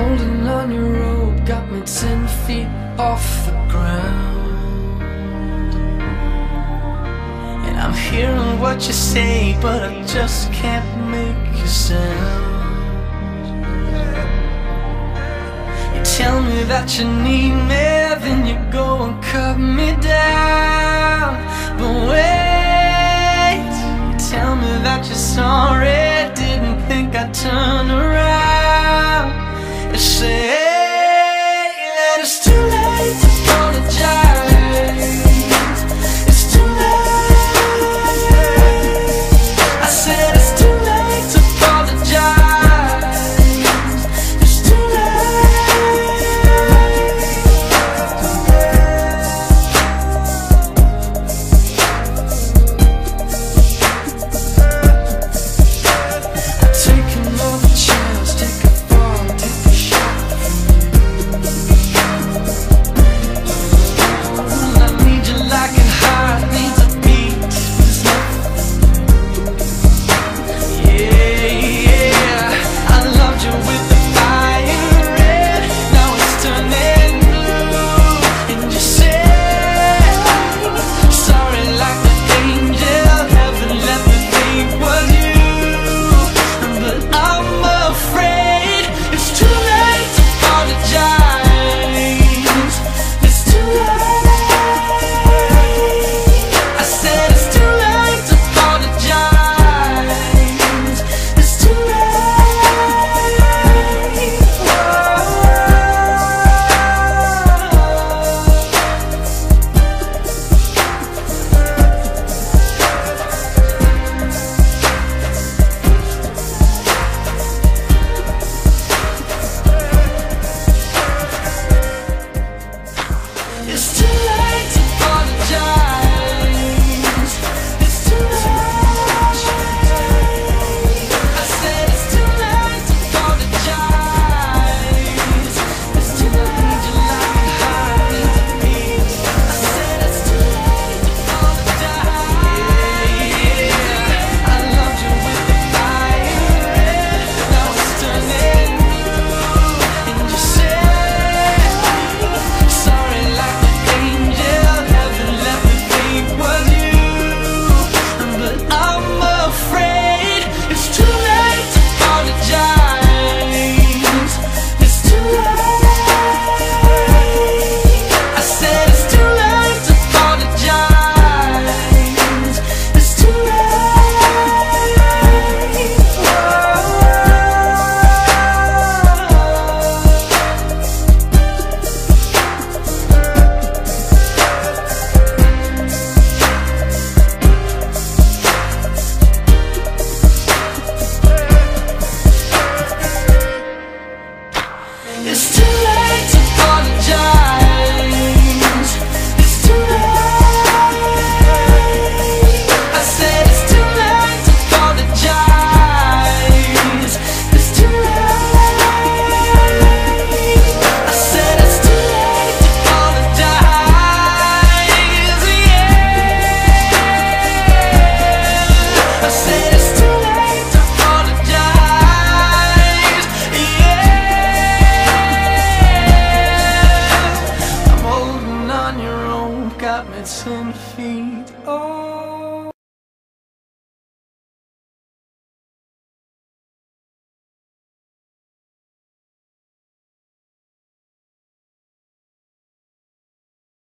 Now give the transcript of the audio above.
Holding on your rope got me ten feet off the ground. And I'm hearing what you say, but I just can't make a sound. You tell me that you need me, then you go and cut me down. But when It's too late. at my ten feet. Oh.